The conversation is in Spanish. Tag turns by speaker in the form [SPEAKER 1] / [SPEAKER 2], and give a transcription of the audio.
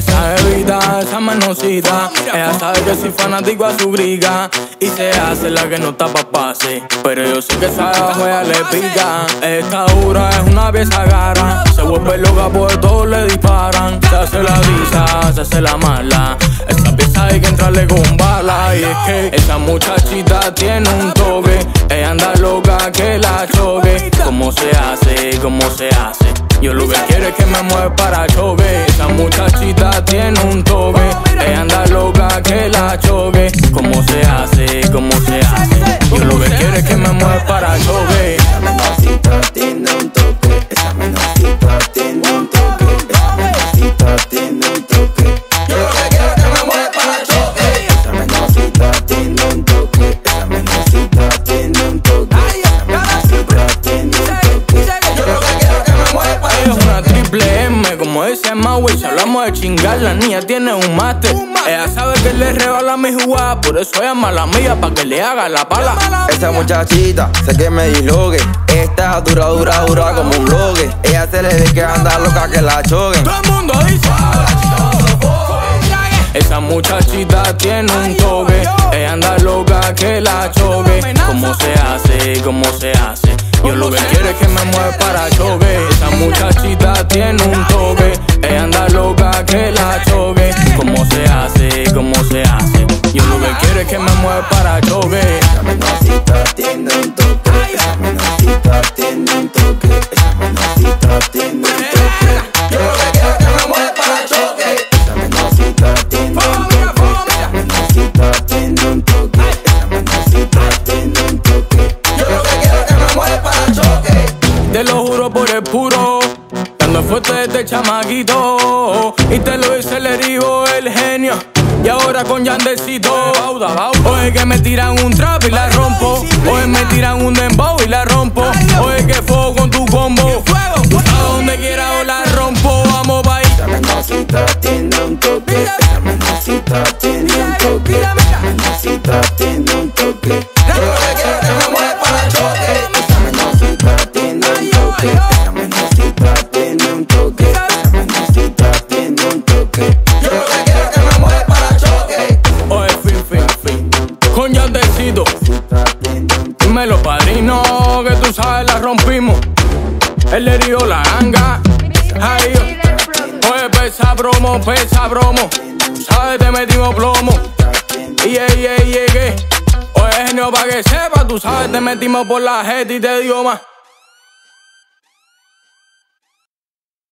[SPEAKER 1] Esa bebida, esa menosita. Ella sabe que soy fanático a su griga. Y se hace la que no tapa pase. Pero yo sé que esa ella le pica. Esta dura es una pieza gara. Se vuelve loca por todos le disparan. Se hace la risa, se hace la mala. Esa pieza hay que entrarle con bala. Y es que esa muchachita tiene un toque. Ella anda loca que la choque. ¿Cómo se hace? ¿Cómo se hace? Yo lo que quiero es que me mueva para choque. Esa muchachita tiene un. Ella como dice Maui. Si hablamos de chingar, la niña tiene un máster. Ella sabe que le regala mi jugada, por eso llama a la mía para que le haga la pala.
[SPEAKER 2] Esa muchachita, sé que me dislogue. Está dura, dura, dura como un bloque. Ella se le ve que anda loca que la choquen.
[SPEAKER 1] Todo el mundo dice. Esa muchachita tiene un toque. Ella anda loca que la choque. ¿Cómo se hace? ¿Cómo se hace? Yo lo que que me mueva para choque. Esa muchachita tiene un toque. Ella anda loca que la fuerte desde chamaquito. Y te lo dice el herido, el genio. Y ahora con Yandecito. Oye que me tiran un trap y la rompo. Oye me tiran un dembow y la rompo. Oye que fuego con tu combo. A donde quiera o la rompo. Vamos pa' ahí.
[SPEAKER 3] Menorcita tiene un toque. Menorcita tiene un toque. Menorcita tiene un toque.
[SPEAKER 1] El herido, la ganga. Ay, oye, pesa bromo, pesa bromo. Sabes, te metimos plomo. Y ey, ey, llegué. Oye, genio, pa' que sepa, tú sabes, te metimos por la jeta y te dio más.